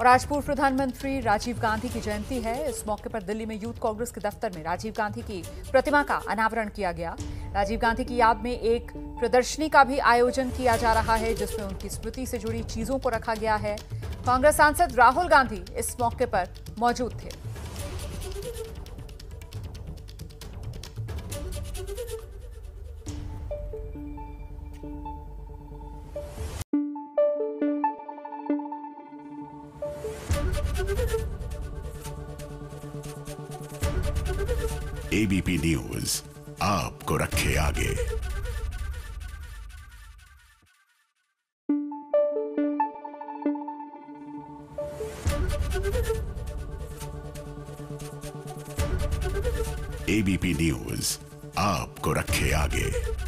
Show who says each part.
Speaker 1: और आज पूर्व प्रधानमंत्री राजीव गांधी की जयंती है। इस मौके पर दिल्ली में यूथ कांग्रेस के दफ्तर में राजीव गांधी की प्रतिमा का अनावरण किया गया। राजीव गांधी की याद में एक प्रदर्शनी का भी आयोजन किया जा रहा है, जिसमें उनकी स्मृति से जुड़ी चीज़ों को रखा गया है। कांग्रेस सांसद राहुल गांधी इस मौके पर मौजूद थे।
Speaker 2: एबीपी न्यूज़ आपको रखे आगे। एबीपी न्यूज़ आपको रखे आगे।